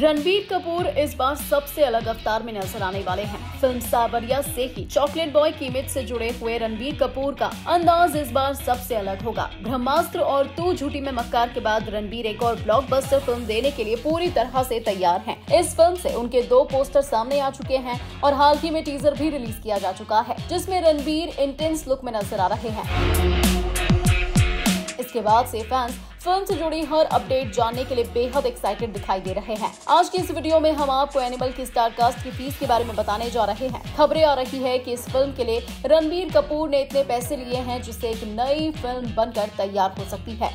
रणबीर कपूर इस बार सबसे अलग अवतार में नज़र आने वाले हैं। फ़िल्म सावरिया से ही चॉकलेट बॉय की इमेज से जुड़े हुए रणबीर कपूर का अंदाज इस बार सबसे अलग होगा। ब्रह्मास्त्र और तू झूठी में मक्कार के बाद रणबीर एक और ब्लॉकबस्टर फ़िल्म देने के लिए पूरी तरह से तैयार हैं। इस फ़िल्म से उनके दो पोस्टर सामने आ चुके हैं और हाल ही में टीजर भी रिलीज़ किया जा चुका है, जिसमें रणबीर इंटेंस लुक में नज़र आ रहे हैं। इसके बाद से फैंस फ़िल्म से जुड़ी हर अपडेट जानने के लिए बेहद एक्साइटेड दिखाई दे रहे हैं। आज की इस वीडियो में हम आपको एनिमल की स्टार कास्ट की फ़ीस के बारे में बताने जा रहे हैं। खबरें आ रही है की इस फ़िल्म के लिए रणबीर कपूर ने इतने पैसे लिए हैं जिससे एक नई फ़िल्म बनकर तैयार हो सकती है।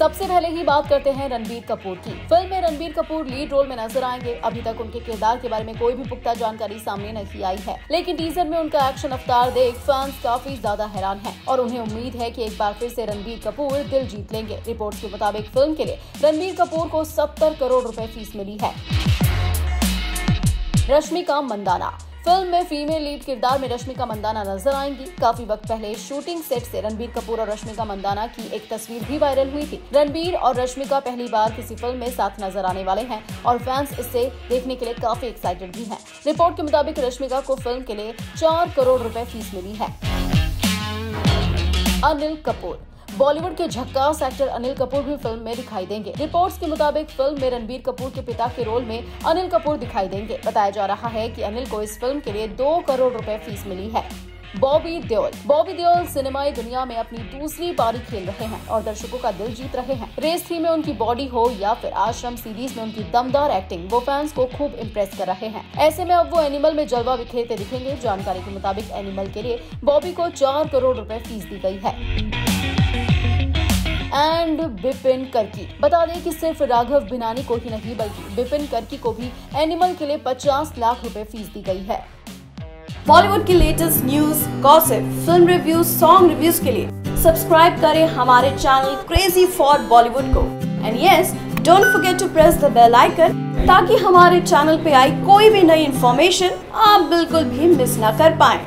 सबसे पहले ही बात करते हैं रणबीर कपूर की। फ़िल्म में रणबीर कपूर लीड रोल में नज़र आएँगे। अभी तक उनके किरदार के बारे में कोई भी पुख्ता जानकारी सामने नहीं आई है। लेकिन टीजर में उनका एक्शन अवतार देख फैंस काफ़ी ज़्यादा हैरान है और उन्हें उम्मीद है की एक बार फिर ऐसी रणबीर कपूर दिल जीत लेंगे। रिपोर्ट के मुताबिक फ़िल्म के लिए रणबीर कपूर को सत्तर करोड़ रूपए फ़ीस मिली है। रश्मिका मंदाना फ़िल्म में फीमेल लीड किरदार में रश्मिका मंदाना नज़र आएँगी। काफ़ी वक्त पहले शूटिंग सेट से रणबीर कपूर और रश्मिका मंदाना की एक तस्वीर भी वायरल हुई थी। रणबीर और रश्मिका पहली बार किसी फ़िल्म में साथ नज़र आने वाले हैं और फैंस इससे देखने के लिए काफ़ी एक्साइटेड भी हैं। रिपोर्ट के मुताबिक रश्मिका को फ़िल्म के लिए चार करोड़ रुपए फ़ीस मिली है। अनिल कपूर बॉलीवुड के झक्कास एक्टर अनिल कपूर भी फ़िल्म में दिखाई देंगे। रिपोर्ट्स के मुताबिक फ़िल्म में रणबीर कपूर के पिता के रोल में अनिल कपूर दिखाई देंगे। बताया जा रहा है कि अनिल को इस फ़िल्म के लिए दो करोड़ रुपए फ़ीस मिली है। बॉबी देओल। बॉबी देओल सिनेमाई दुनिया में अपनी दूसरी पारी खेल रहे हैं और दर्शकों का दिल जीत रहे हैं। रेस थ्री में उनकी बॉडी हो या फिर आश्रम सीरीज़ में उनकी दमदार एक्टिंग, वो फैंस को खूब इम्प्रेस कर रहे हैं। ऐसे में अब वो एनिमल में जलवा बिखेरते दिखेंगे। जानकारी के मुताबिक एनिमल के लिए बॉबी को चार करोड़ रूपए फ़ीस दी गई है। एंड बिपिन करकी बता दें कि सिर्फ़ राघव बिनानी को ही नहीं, बल्कि बिपिन करकी को भी एनिमल के लिए 50 लाख रुपए फ़ीस दी गई है। बॉलीवुड की latest news gossip film reviews song reviews के लिए सब्सक्राइब करें हमारे चैनल क्रेजी फॉर बॉलीवुड को। And yes don't forget to press the bell icon ताकि हमारे चैनल पे आई कोई भी नई इन्फॉर्मेशन आप बिल्कुल भी मिस ना कर पाए।